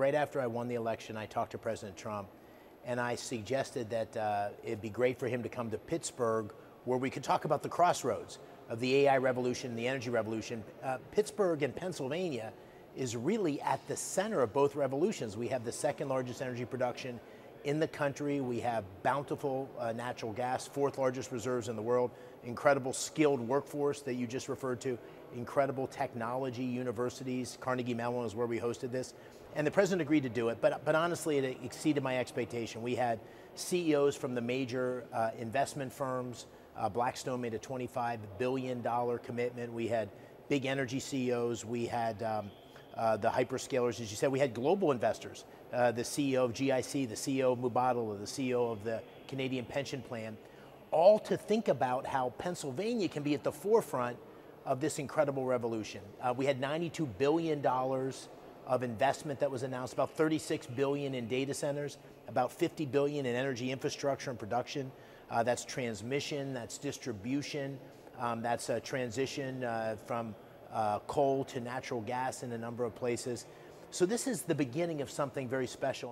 right after I won the election, I talked to President Trump and I suggested that uh, it'd be great for him to come to Pittsburgh where we could talk about the crossroads of the AI revolution the energy revolution. Uh, Pittsburgh and Pennsylvania is really at the center of both revolutions. We have the second largest energy production in the country. We have bountiful uh, natural gas, fourth largest reserves in the world, incredible skilled workforce that you just referred to, incredible technology universities. Carnegie Mellon is where we hosted this. And the president agreed to do it, but, but honestly, it exceeded my expectation. We had CEOs from the major uh, investment firms. Uh, Blackstone made a $25 billion commitment. We had big energy CEOs. We had um, uh, the hyperscalers, as you said. We had global investors, uh, the CEO of GIC, the CEO of Mubadala, the CEO of the Canadian Pension Plan, all to think about how Pennsylvania can be at the forefront of this incredible revolution. Uh, we had $92 billion of investment that was announced, about 36 billion in data centers, about 50 billion in energy infrastructure and production. Uh, that's transmission, that's distribution, um, that's a transition uh, from uh, coal to natural gas in a number of places. So this is the beginning of something very special.